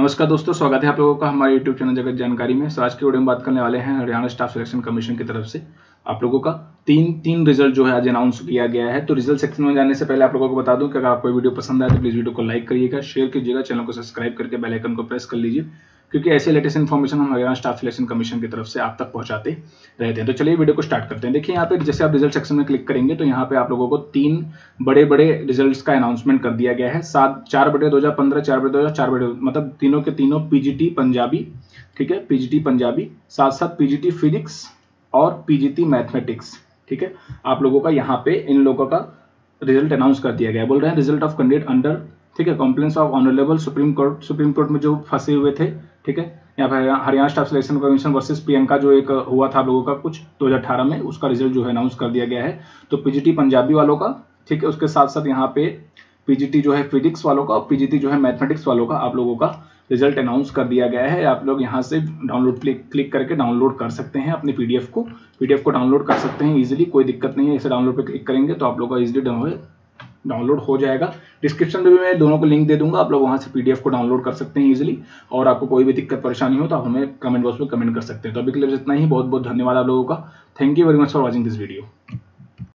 नमस्कार दोस्तों, स्वागत है आप लोगों का हमारे YouTube चैनल जगत जानकारी में। आज की वीडियो में बात करने वाले हैं हरियाणा स्टाफ सिलेक्शन कमीशन की तरफ़ से। आप लोगों का तीन तीन रिज़ल्ट जो है आज अनाउंस किया गया है। तो रिज़ल्ट सेक्शन में जाने से पहले आप लोगों को बता दूँ कि अगर आपको वीडियो पसंद आए तो प्लीज़ वीडियो को लाइक करिएगा शेयर कीजिएगा चैनल को सब्सक्राइब करके बेलाइकन को प्रेस कर लीजिए। क्योंकि ऐसे लेटेस्ट इन्फॉर्मेशन हम हरियाणा स्टाफ सिलेक्शन कमीशन की तरफ़ से आप तक पहुंचाते रहते हैं। तो चलिए वीडियो को स्टार्ट करते हैं। देखिए यहाँ पे जैसे आप रिज़ल्ट सेक्शन में क्लिक करेंगे तो यहाँ पे आप लोगों को तीन बड़े बड़े रिजल्ट्स का अनाउंसमेंट कर दिया गया है। सात, चार बटे दो हज़ार पंद्रह, चार बटे दो हज़ार, चार बटे मतलब तीनों के तीनों पीजीटी पंजाबी ठीक है? पीजीटी पंजाबी साथ साथ पीजीटी फिजिक्स और पीजीटी मैथमेटिक्स ठीक है? आप लोगों का यहाँ पे इन लोगों का रिज़ल्ट अनाउंस कर दिया गया बोल रहे हैं रिज़ल्ट ऑफ़ कैंडिडेट अंडर ठीक है? Compliance of honourable supreme court supreme court में जो फंसे हुए थे ठीक है? यहाँ पर Haryana staff selection commission versus Priyanka जो एक हुआ था आप लोगों का कुछ 2018 में, उसका रिज़ल्ट जो है अनाउंस कर दिया गया है। तो पीजीटी पंजाबी वालों का, ठीक है? उसके साथ साथ यहाँ पे पीजीटी जो है फिजिक्स वालों का और पीजीटी जो है मैथमेटिक्स वालों का आप लोगों का रिज़ल्ट अनाउंस कर दिया गया है। आप लोग यहाँ से डाउनलोड क्लिक क्लिक करके डाउनलोड कर सकते हैं अपनी पीडीएफ को। पीडीएफ को डाउनलोड कर सकते हैं इजीली कोई दिक्कत नहीं है। इसे डाउनलोड पे क्लिक करेंगे तो आप लोग का इजिली इजीली डाउनलोड हो जाएगा। डिस्क्रिप्शन में भी मैं दोनों को लिंक दे दूँगा, आप लोग वहाँ से पीडीएफ को डाउनलोड कर सकते हैं ईजिली और आपको कोई भी दिक्कत, परेशानी हो तो आप हमें कमेंट बॉक्स में कमेंट कर सकते हैं। तो अभी के लिए इतना ही बहुत बहुत धन्यवाद आप लोगों का। Thank you very much for watching this video